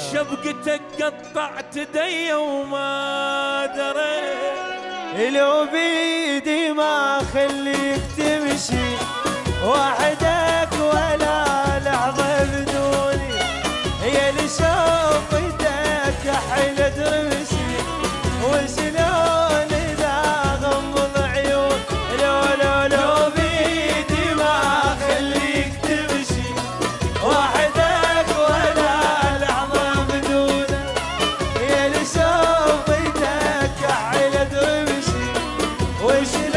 شبقتك قطعت دي وما دريت. لو بيدي ما خليك تمشي. واحدة ocean